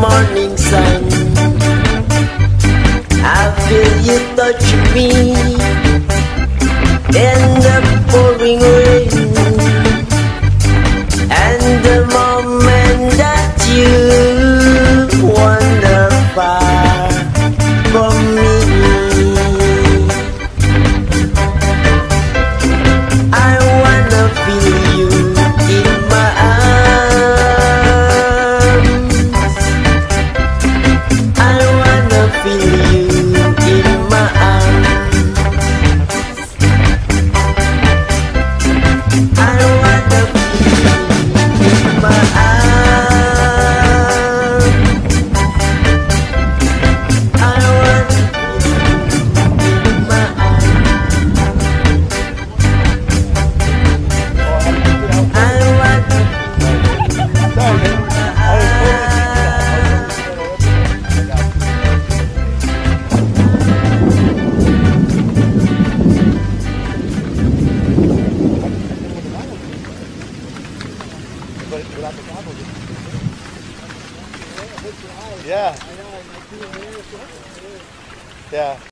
morning sun. I feel you touch me. but without the goggles. Yeah. Yeah.